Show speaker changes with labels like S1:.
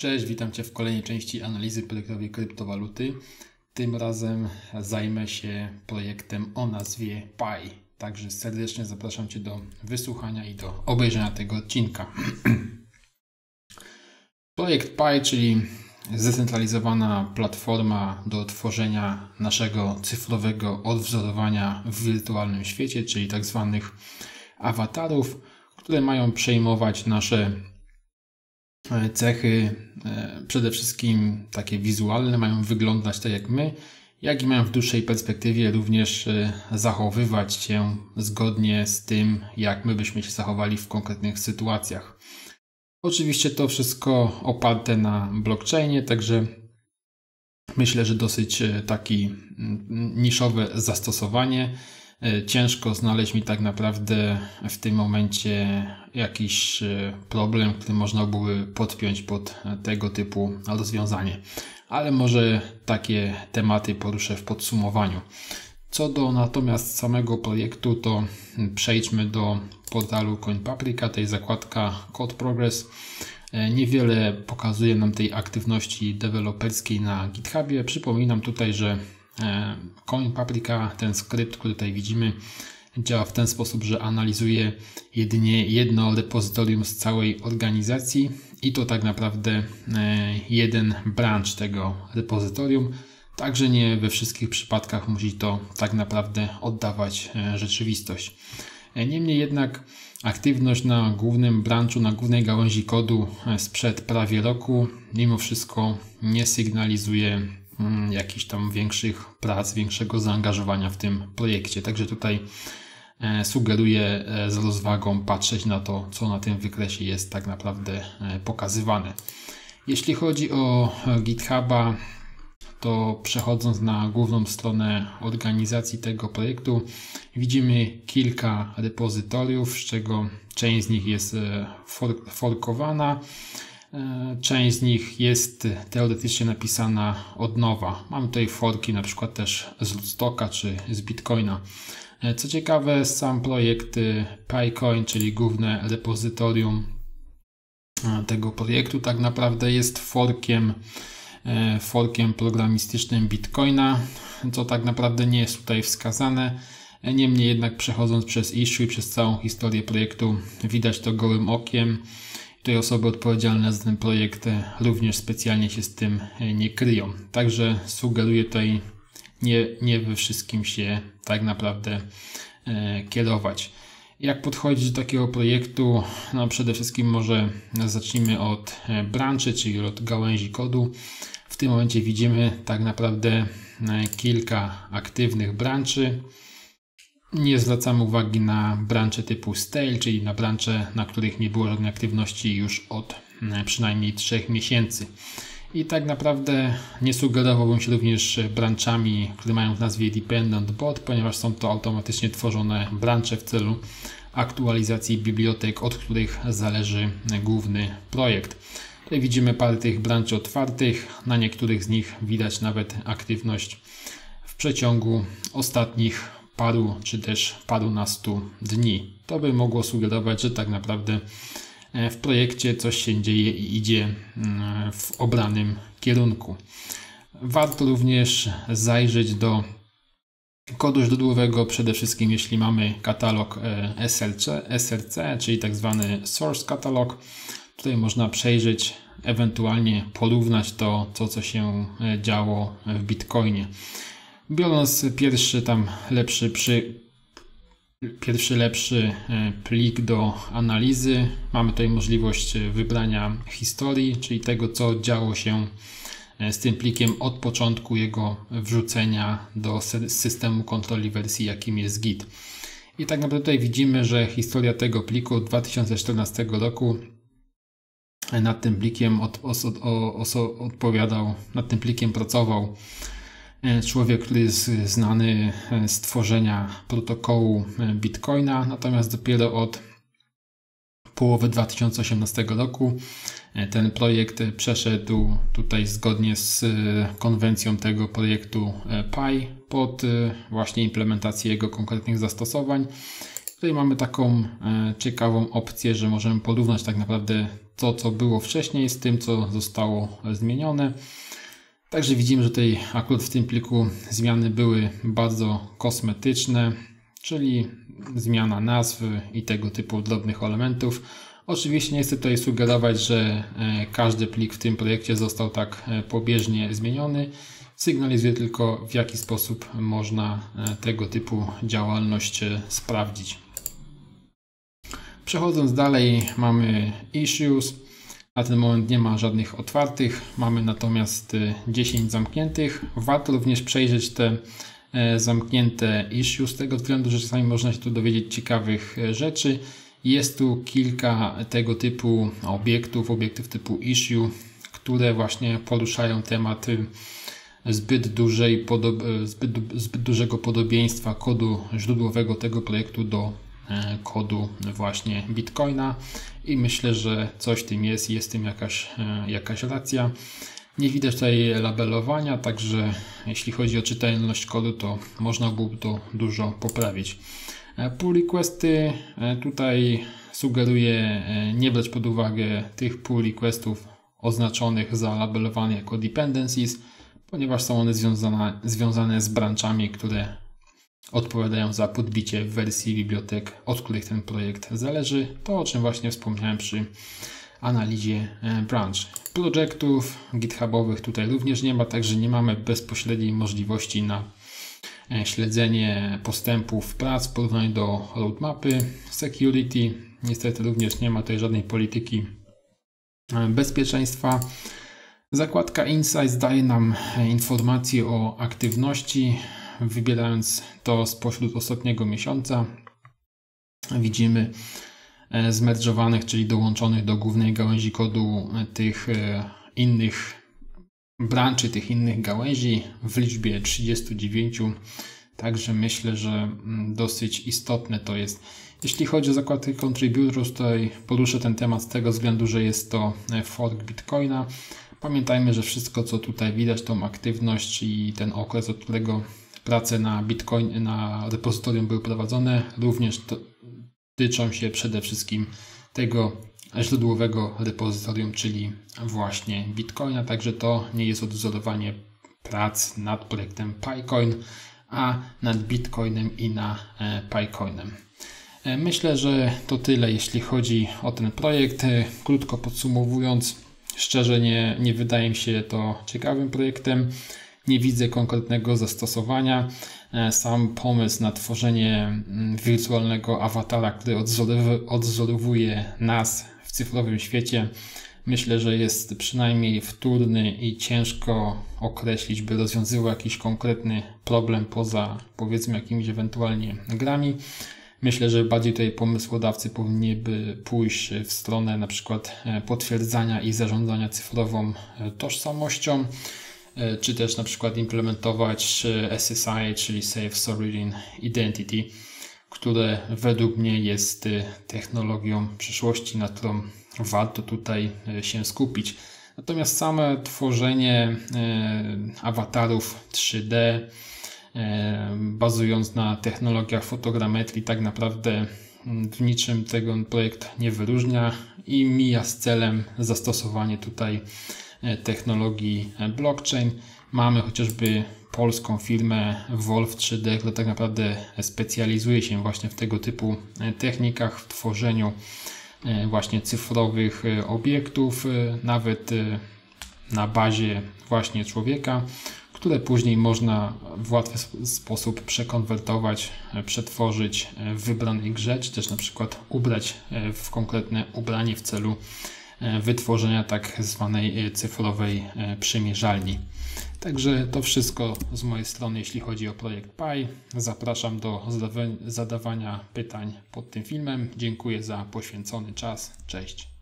S1: Cześć, witam Cię w kolejnej części analizy projektowej kryptowaluty. Tym razem zajmę się projektem o nazwie Pi. Także serdecznie zapraszam Cię do wysłuchania i do obejrzenia tego odcinka. Projekt Pi, czyli zdecentralizowana platforma do tworzenia naszego cyfrowego odwzorowania w wirtualnym świecie, czyli tak zwanych awatarów, które mają przejmować nasze cechy e, przede wszystkim takie wizualne mają wyglądać tak jak my, jak i mają w dłuższej perspektywie również e, zachowywać się zgodnie z tym, jak my byśmy się zachowali w konkretnych sytuacjach. Oczywiście to wszystko oparte na blockchainie, także myślę, że dosyć taki niszowe zastosowanie. E, ciężko znaleźć mi tak naprawdę w tym momencie jakiś e, problem, który można byłoby podpiąć pod tego typu rozwiązanie. Ale może takie tematy poruszę w podsumowaniu. Co do natomiast samego projektu, to przejdźmy do portalu CoinPaprika, tej zakładka Code Progress. E, niewiele pokazuje nam tej aktywności deweloperskiej na GitHubie. Przypominam tutaj, że E, Coin Paprika, ten skrypt, który tutaj widzimy, działa w ten sposób, że analizuje jedynie jedno repozytorium z całej organizacji i to tak naprawdę e, jeden branch tego repozytorium. Także nie we wszystkich przypadkach musi to tak naprawdę oddawać e, rzeczywistość. Niemniej jednak aktywność na głównym branchu, na głównej gałęzi kodu sprzed prawie roku mimo wszystko nie sygnalizuje jakichś tam większych prac, większego zaangażowania w tym projekcie. Także tutaj e, sugeruję e, z rozwagą patrzeć na to, co na tym wykresie jest tak naprawdę e, pokazywane. Jeśli chodzi o GitHuba, to przechodząc na główną stronę organizacji tego projektu, widzimy kilka repozytoriów, z czego część z nich jest forkowana. E, część z nich jest teoretycznie napisana od nowa. Mamy tutaj forki na przykład też z Rootstocka czy z Bitcoina. E, co ciekawe, sam projekt e, PyCoin, czyli główne repozytorium tego projektu, tak naprawdę jest forkiem, forkiem programistycznym Bitcoina, co tak naprawdę nie jest tutaj wskazane. Niemniej jednak przechodząc przez issue i przez całą historię projektu widać to gołym okiem. Tutaj osoby odpowiedzialne za ten projekt również specjalnie się z tym e, nie kryją. Także sugeruję tutaj nie, nie we wszystkim się tak naprawdę e, kierować. Jak podchodzić do takiego projektu? No przede wszystkim może zacznijmy od e, branchy, czyli od gałęzi kodu. W tym momencie widzimy tak naprawdę kilka aktywnych branchy. Nie zwracamy uwagi na brancze typu stale, czyli na brancze, na których nie było żadnej aktywności już od e, przynajmniej 3 miesięcy. I tak naprawdę nie sugerowałbym się również branczami, które mają w nazwie Dependent Bot, ponieważ są to automatycznie tworzone brancze w celu aktualizacji bibliotek, od których zależy główny projekt. Tutaj widzimy parę tych branczy otwartych, na niektórych z nich widać nawet aktywność w przeciągu ostatnich paru czy też parunastu dni. To by mogło sugerować, że tak naprawdę e, w projekcie coś się dzieje i idzie mm, w obranym kierunku. Warto również zajrzeć do kodu źródłowego, przede wszystkim jeśli mamy katalog e, SLC, SRC, czyli tak zwany Source Catalog. Tutaj można przejrzeć, ewentualnie porównać to, to co się e, działo w Bitcoinie. Biorąc pierwszy tam lepszy przy pierwszy lepszy e, plik do analizy, mamy tutaj możliwość wybrania historii, czyli tego co działo się e, z tym plikiem od początku jego wrzucenia do systemu kontroli wersji, jakim jest Git. I tak naprawdę tutaj widzimy, że historia tego pliku od 2014 roku e, nad tym plikiem od, odpowiadał, nad tym plikiem pracował E, człowiek, który jest znany e, z tworzenia protokołu e, Bitcoina, natomiast dopiero od połowy 2018 roku ten projekt przeszedł tutaj zgodnie z konwencją tego projektu Pi pod właśnie implementację jego konkretnych zastosowań. Tutaj mamy taką ciekawą opcję, że możemy porównać tak naprawdę to, co było wcześniej, z tym, co zostało zmienione. Także widzimy, że tutaj akurat w tym pliku zmiany były bardzo kosmetyczne, czyli zmiana nazwy i tego typu drobnych elementów. Oczywiście nie chcę tutaj sugerować, że e, każdy plik w tym projekcie został tak e, pobieżnie zmieniony. Sygnalizuje tylko w jaki sposób można e, tego typu działalność sprawdzić. Przechodząc dalej mamy issues. Na ten moment nie ma żadnych otwartych, mamy natomiast 10 zamkniętych. Warto również przejrzeć te zamknięte issues z tego względu, że czasami można się tu dowiedzieć ciekawych rzeczy. Jest tu kilka tego typu obiektów, obiektów typu issue, które właśnie poruszają tematy zbyt, dużej zbyt, zbyt dużego podobieństwa kodu źródłowego tego projektu do e, kodu właśnie Bitcoina i myślę, że coś tym jest, jest tym jakaś, e, jakaś racja. Nie widać tutaj labelowania, także jeśli chodzi o czytelność kodu, to można byłoby to dużo poprawić. E, pull requesty e, tutaj sugeruję e, nie brać pod uwagę tych pull requestów oznaczonych za labelowane jako dependencies, ponieważ są one związane, związane z branchami, które odpowiadają za podbicie wersji bibliotek, od których ten projekt zależy. To o czym właśnie wspomniałem przy analizie branch. Projektów GitHubowych tutaj również nie ma, także nie mamy bezpośredniej możliwości na E, śledzenie postępów prac w porównaniu do roadmapy. Security, niestety również nie ma tutaj żadnej polityki e, bezpieczeństwa. Zakładka Insights daje nam e, informacje o aktywności. Wybierając to spośród ostatniego miesiąca, widzimy zmerdżowanych, czyli dołączonych do głównej gałęzi kodu tych innych branchy tych innych gałęzi w liczbie 39. Także myślę, że mm, dosyć istotne to jest. Jeśli chodzi o zakłady contributors, tutaj poruszę ten temat z tego względu, że jest to e, fork Bitcoina. Pamiętajmy, że wszystko co tutaj widać, tą aktywność i ten okres, od którego prace na Bitcoin, na repozytorium były prowadzone, również dotyczą się przede wszystkim tego źródłowego repozytorium, czyli właśnie Bitcoina. Także to nie jest odwzorowanie prac nad projektem PyCoin, a nad Bitcoinem i na e, PyCoinem. E, myślę, że to tyle, jeśli chodzi o ten projekt. E, krótko podsumowując, szczerze nie, nie wydaje mi się to ciekawym projektem. Nie widzę konkretnego zastosowania. Sam pomysł na tworzenie mm, wirtualnego awatara, który odzorowuje nas w cyfrowym świecie myślę, że jest przynajmniej wtórny i ciężko określić, by rozwiązywał jakiś konkretny problem poza powiedzmy jakimiś ewentualnie grami. Myślę, że bardziej tutaj pomysłodawcy powinni by pójść w stronę na przykład e, potwierdzania i zarządzania cyfrową e, tożsamością, e, czy też na przykład implementować SSI, czyli Safe Sovereign Identity które według mnie jest y, technologią przyszłości, na którą warto tutaj się skupić. Natomiast same tworzenie awatarów 3D, bazując na technologiach fotogrammetrii, tak naprawdę mm, w niczym tego projekt nie wyróżnia i mija z celem zastosowanie tutaj technologii blockchain. Mamy chociażby polską firmę Wolf 3D, która tak naprawdę specjalizuje się właśnie w tego typu e, technikach, w tworzeniu e, właśnie cyfrowych e, obiektów, nawet na bazie właśnie człowieka, które później można w łatwy sposób przekonwertować, przetworzyć w wybranej grze, czy też na przykład ubrać w konkretne ubranie w celu wytworzenia tak zwanej cyfrowej przymierzalni. Także to wszystko z mojej strony, jeśli chodzi o projekt Pi. Zapraszam do zadawania pytań pod tym filmem. Dziękuję za poświęcony czas. Cześć.